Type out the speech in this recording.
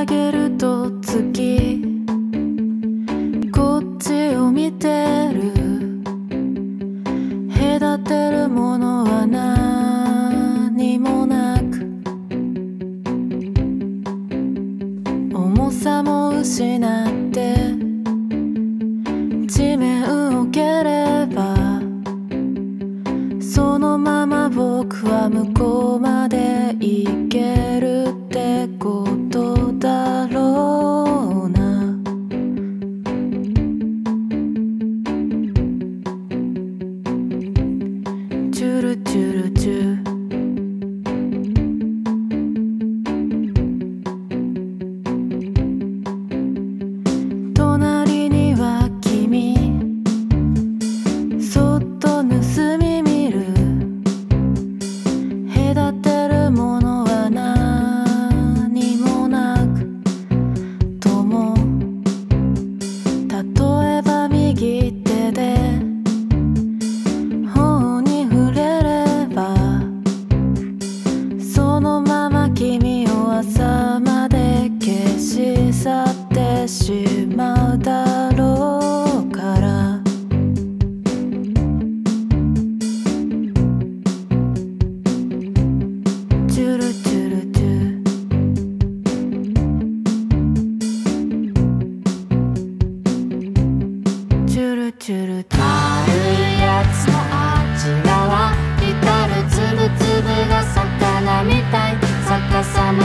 上げると月。こっちを見てる。隔てるものは何もなく。重さも失って。地面を蹴れば。そのまま僕は向こうまで行けるってしまうだろうから」「チュルチュルチュ」「チュルチュルチュ」「るやつのあちらは光るつぶつぶが魚みたい」「逆さま」